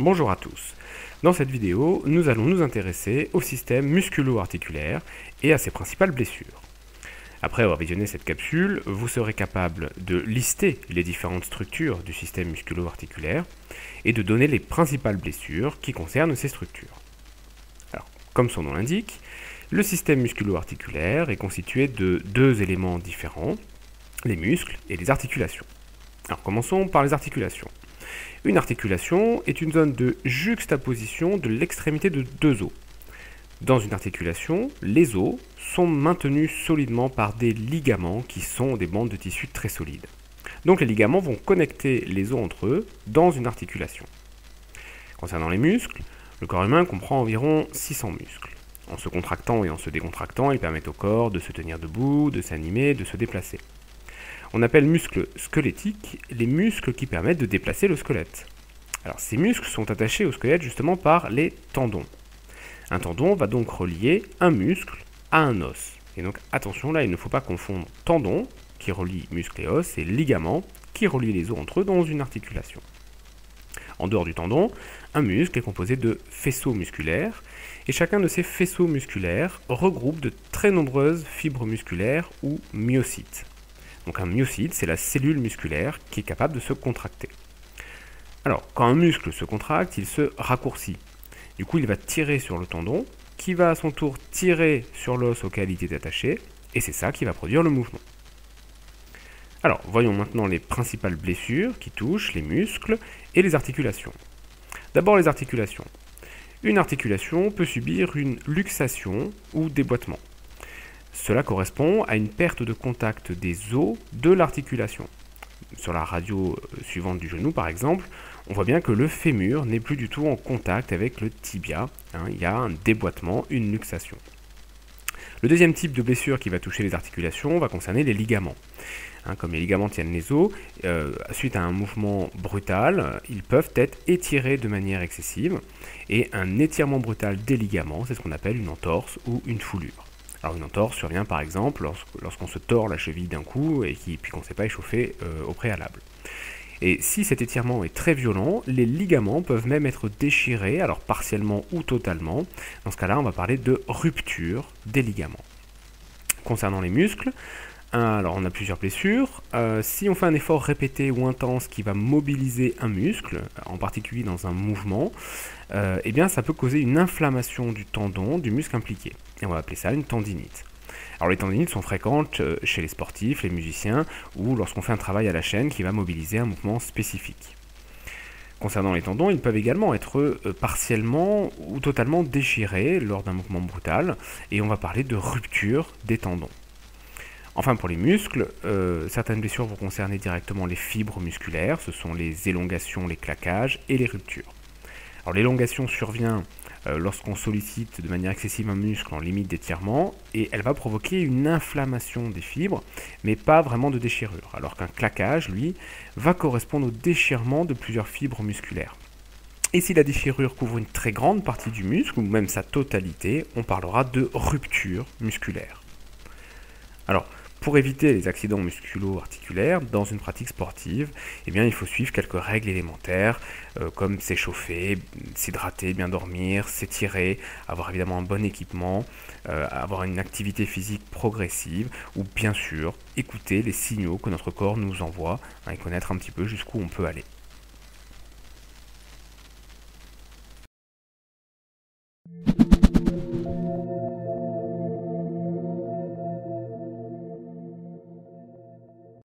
Bonjour à tous. Dans cette vidéo, nous allons nous intéresser au système musculo-articulaire et à ses principales blessures. Après avoir visionné cette capsule, vous serez capable de lister les différentes structures du système musculo-articulaire et de donner les principales blessures qui concernent ces structures. Comme son nom l'indique, le système musculo-articulaire est constitué de deux éléments différents, les muscles et les articulations. Alors commençons par les articulations. Une articulation est une zone de juxtaposition de l'extrémité de deux os. Dans une articulation, les os sont maintenus solidement par des ligaments qui sont des bandes de tissu très solides. Donc les ligaments vont connecter les os entre eux dans une articulation. Concernant les muscles, le corps humain comprend environ 600 muscles. En se contractant et en se décontractant, ils permettent au corps de se tenir debout, de s'animer, de se déplacer. On appelle muscles squelettiques les muscles qui permettent de déplacer le squelette. Alors ces muscles sont attachés au squelette justement par les tendons. Un tendon va donc relier un muscle à un os. Et donc attention là, il ne faut pas confondre tendon qui relie muscle et os et ligament qui relie les os entre eux dans une articulation. En dehors du tendon, un muscle est composé de faisceaux musculaires et chacun de ces faisceaux musculaires regroupe de très nombreuses fibres musculaires ou myocytes. Donc un myocyte, c'est la cellule musculaire qui est capable de se contracter. Alors, quand un muscle se contracte, il se raccourcit. Du coup, il va tirer sur le tendon, qui va à son tour tirer sur l'os auquel il est attaché, et c'est ça qui va produire le mouvement. Alors, voyons maintenant les principales blessures qui touchent les muscles et les articulations. D'abord les articulations. Une articulation peut subir une luxation ou déboîtement. Cela correspond à une perte de contact des os de l'articulation. Sur la radio euh, suivante du genou, par exemple, on voit bien que le fémur n'est plus du tout en contact avec le tibia. Hein. il y a un déboîtement, une luxation. Le deuxième type de blessure qui va toucher les articulations va concerner les ligaments. Hein, comme les ligaments tiennent les os, euh, suite à un mouvement brutal, ils peuvent être étirés de manière excessive. Et un étirement brutal des ligaments, c'est ce qu'on appelle une entorse ou une foulure. Alors une entorse survient par exemple lorsqu'on se tord la cheville d'un coup et puis qu'on ne s'est pas échauffé euh, au préalable. Et si cet étirement est très violent, les ligaments peuvent même être déchirés, alors partiellement ou totalement. Dans ce cas-là, on va parler de rupture des ligaments. Concernant les muscles, alors on a plusieurs blessures. Euh, si on fait un effort répété ou intense qui va mobiliser un muscle, en particulier dans un mouvement, euh, eh bien ça peut causer une inflammation du tendon, du muscle impliqué. Et on va appeler ça une tendinite. Alors les tendinites sont fréquentes euh, chez les sportifs, les musiciens, ou lorsqu'on fait un travail à la chaîne qui va mobiliser un mouvement spécifique. Concernant les tendons, ils peuvent également être partiellement ou totalement déchirés lors d'un mouvement brutal, et on va parler de rupture des tendons. Enfin, pour les muscles, certaines blessures vont concerner directement les fibres musculaires, ce sont les élongations, les claquages et les ruptures. L'élongation survient euh, lorsqu'on sollicite de manière excessive un muscle en limite d'étirement et elle va provoquer une inflammation des fibres mais pas vraiment de déchirure alors qu'un claquage lui va correspondre au déchirement de plusieurs fibres musculaires. Et si la déchirure couvre une très grande partie du muscle ou même sa totalité, on parlera de rupture musculaire. Pour éviter les accidents musculo-articulaires dans une pratique sportive, eh bien, il faut suivre quelques règles élémentaires euh, comme s'échauffer, s'hydrater, bien dormir, s'étirer, avoir évidemment un bon équipement, euh, avoir une activité physique progressive ou bien sûr écouter les signaux que notre corps nous envoie hein, et connaître un petit peu jusqu'où on peut aller.